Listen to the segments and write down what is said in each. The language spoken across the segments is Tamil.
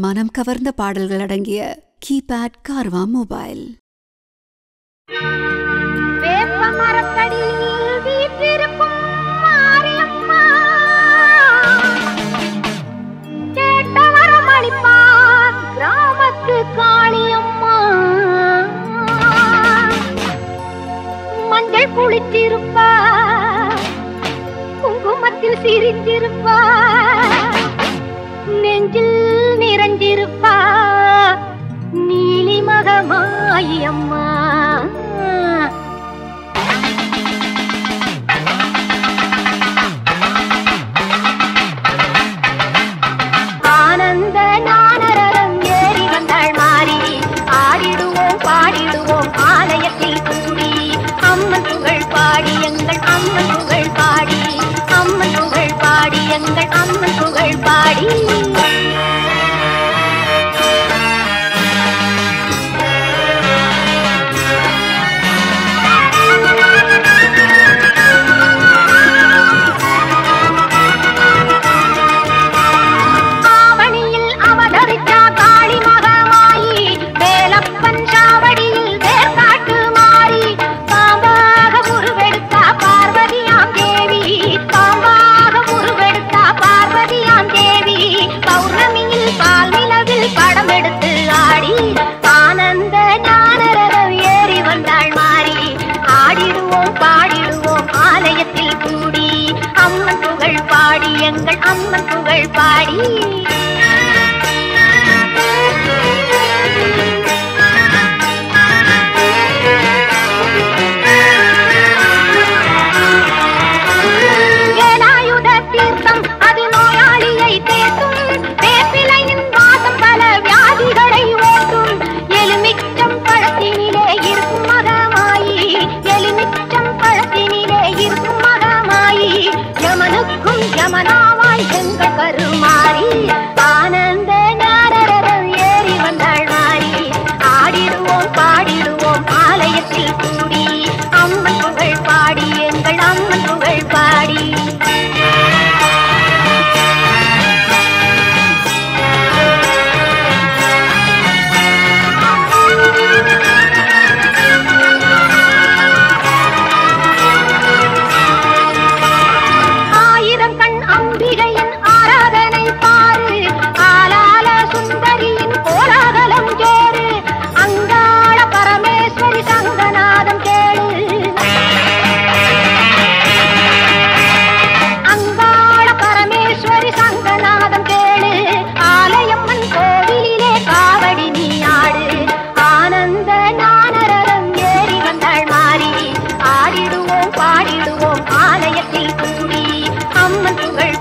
மனம் கவர்ந்த பாடல்கள் அடங்கிய கீபேட் கார்வா மொபைல். கிராமத்து காளியம்மா. மஞ்சள் குளித்திருப்பா குங்குமத்தில் சிரித்திருப்பா நெஞ்சில் நிறைஞ்சிருப்பா. நீலிமகமாயி அம்மா. எங்கள் அம்மன் புகழ் பாடி. காமனாவாய் செங்க கருமாறி ஆன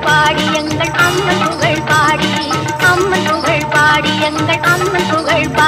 பாடி எங்கள் அம்மன் புகழ் பாடி. அம்மன் புகழ் பாடி எங்கள் அம்மன் புகழ் பாடி.